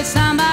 with somebody.